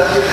Gracias.